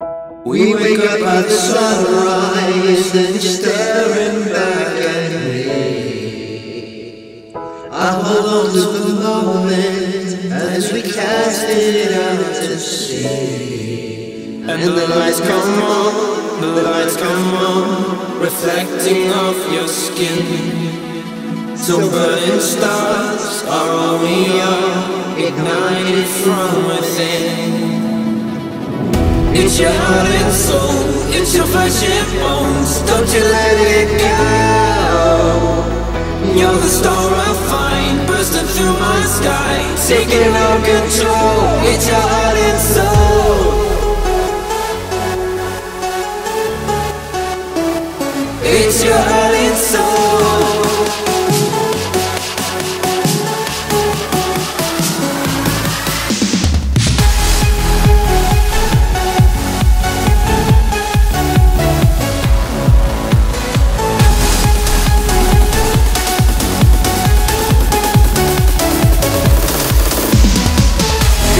We wake up by the sunrise, then staring back at me. I hold on to the moment as we cast it out to sea. And the lights come on, the lights come on, reflecting off your skin. So burning stars are all we are, ignited from within. It's your heart and soul, it's your flesh and bones. Don't you let it go. You're the star I find, bursting through my sky, taking all control. It's your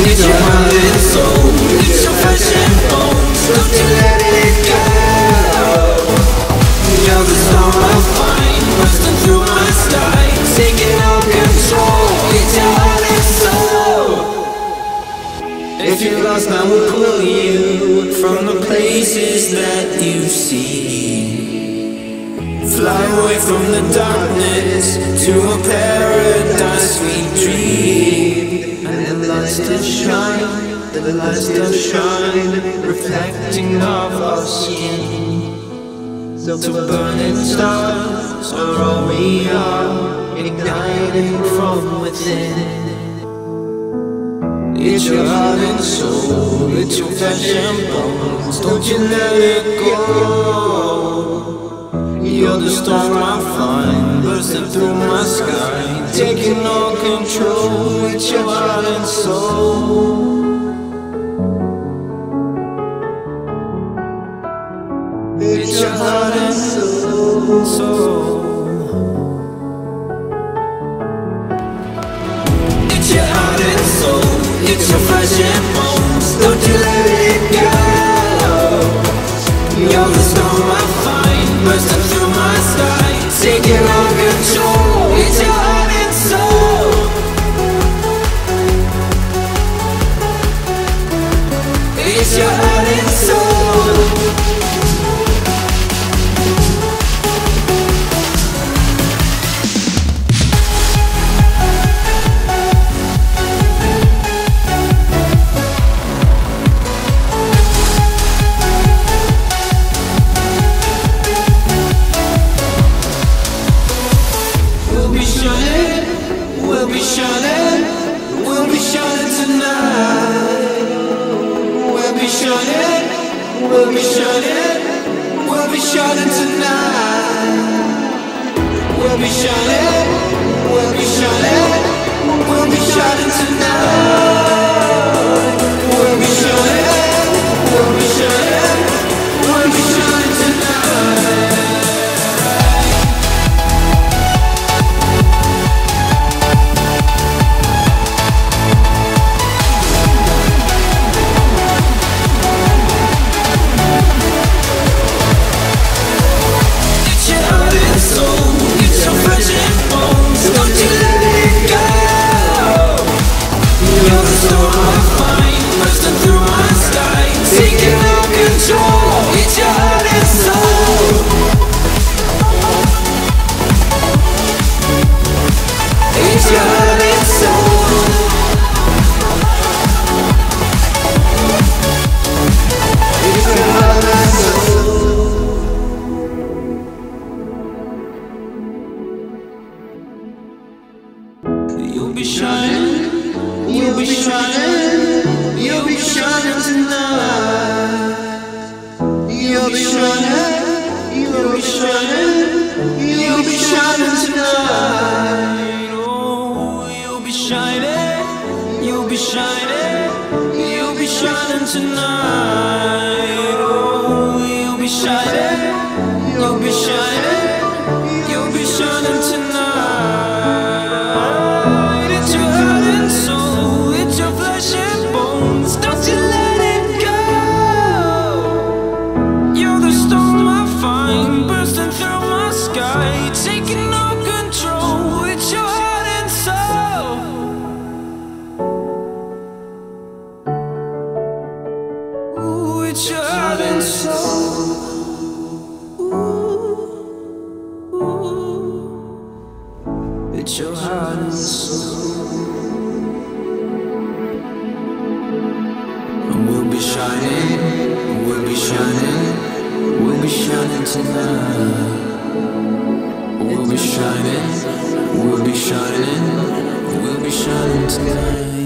It's your heart soul, it's your flesh and bones. Don't you let it go. You're the star I find, bursting through my taking all control. It's your heart and soul. If you're lost, I will pull you from the places that you see. Fly away from the darkness to a paradise we dream. Lights still shine, the lights still shine, reflecting off our skin. So burning stars are all we are, igniting from within. It's your heart and soul, it's your flesh and bones. Don't you let it go. You're the storm I find, bursting through my sky, taking all control. It's your heart and soul. It's your heart and soul. It's your heart and soul. It's your flesh and bones. Don't you let it go. You're the your shining, we'll be shining, we'll be shining tonight. We'll be shining, we'll be shining, Bursting through my taking control. It's your heart and soul. It's your shining, you'll be shining, you'll be shining tonight. Oh, you'll be shining, you'll be shining, you'll be shining tonight. Oh, you'll be shining, you'll be shining, It's your loving soul. It's your heart and soul. And we'll be shining, we'll be shining, we'll be shining tonight. We'll be shining, we'll be shining, we'll be shining tonight.